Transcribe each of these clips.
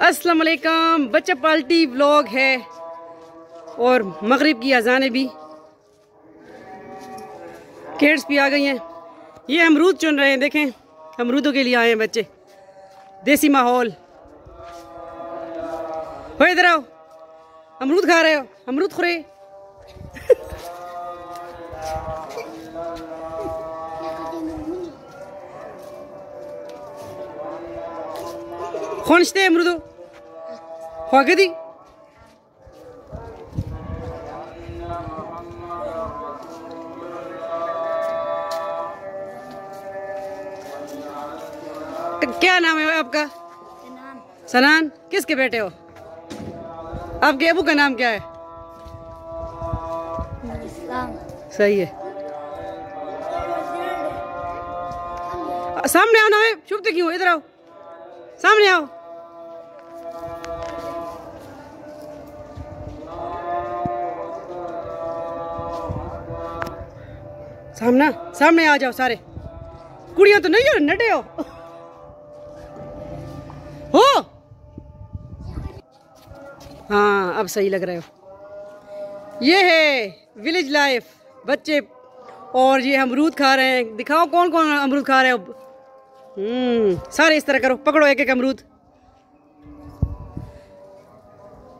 अस्सलाम वालेकुम। बच्चा पार्टी व्लॉग है और मगरिब की अजानें भी। केड्स भी आ गई हैं। ये अमरूद चुन रहे हैं, देखें। अमरूदों के लिए आए हैं बच्चे। देसी माहौल। हो इधर आओ। अमरूद खा रहे हो। अमरूद खुरे। Konuştu Emrudu. Hagadi. क्या नाम है आपका? सनान. किसके बेटे हो? आपके अबू का नाम क्या है? सही है. सामने आओ ना चुपते क्यों? इधर आओ. सामने आओ. सामना, सामने आ जाओ सारे। कुड़िया तो नहीं हो नटे हो। हो। हाँ अब सही लग रहे हो। ये है विलेज लाइफ बच्चे। और ये अमरूद खा रहे हैं। दिखाओ कौन कौन अमरूद खा रहे हो हम्म सारे इस तरह करो। पकड़ो एक एक अमरूद।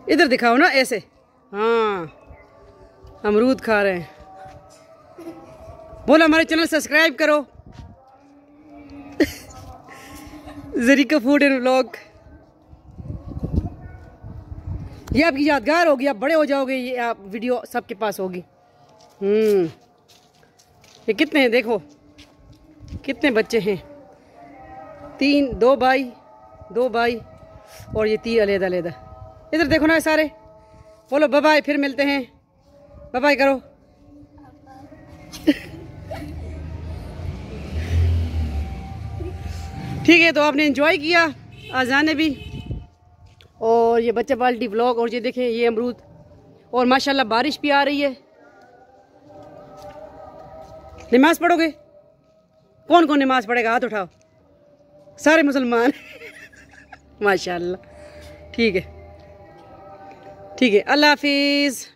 इधर दिखाओ ना, ऐसे। हाँ अमरूद खा रहे हैं। बोलो, हमारे चैनल सब्सक्राइब करो। जरीका फ़ूड एंड व्लॉग ये आपकी यादगार होगी, आप बड़े हो जाओगे, ये आप वीडियो सबके पास होगी। हम्म। ये कितने हैं, देखो। कितने बच्चे हैं। तीन, दो भाई दो भाई, और ये तीन अलहदा अलहदा इधर देखो ना सारे। बोलो बाय फिर मिलते हैं। बाय करो। ठीक है तो आपने एंजॉय किया आजाने भी। और ये बच्चा बाल्टी ब्लॉग और ये देखें, ये अमरूद। और माशाल्लाह बारिश भी आ रही है। नमाज़ पढ़ोगे? कौन कौन नमाज़ पढ़ेगा? हाथ उठाओ। सारे मुसलमान। माशाल्लाह। ठीक है। ठीक है, अल्लाह हाफिज़।